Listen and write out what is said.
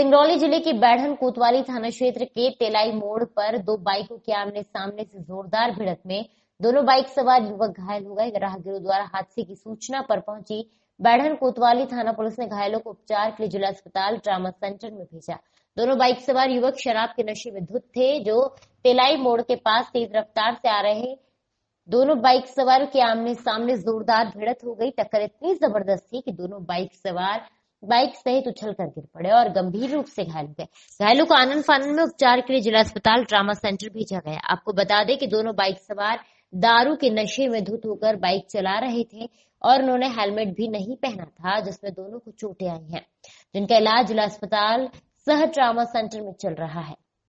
कि बैठन कोतवाली थाना क्षेत्र के तेलाई मोड़ पर दो बाइकों के आमने सामने से जोरदार भिड़त में दोनों बाइक सवार युवक घायल हो गए। राहगीरों द्वारा हादसे की सूचना पर पहुँची बैठन कोतवाली थाना पुलिस ने घायलों को उपचार के लिए जिला अस्पताल ट्रामा सेंटर में भेजा। दोनों बाइक सवार युवक शराब के नशे में धुत थे, जो तेलाई मोड़ के पास तेज रफ्तार से आ रहे दोनों बाइक सवार के आमने सामने जोरदार भिड़त हो गई। टक्कर इतनी ज़बरदस्त थी कि दोनों बाइक सवार बाइक सहित उछल कर गिर पड़े और गंभीर रूप से घायल हो गए। घायलों को आनंद फानंद में उपचार के लिए जिला अस्पताल ट्रामा सेंटर भेजा गया। आपको बता दें कि दोनों बाइक सवार दारू के नशे में धुत होकर बाइक चला रहे थे और उन्होंने हेलमेट भी नहीं पहना था, जिसमें दोनों को चोटें आई हैं, जिनका इलाज जिला अस्पताल सह ट्रामा सेंटर में चल रहा है।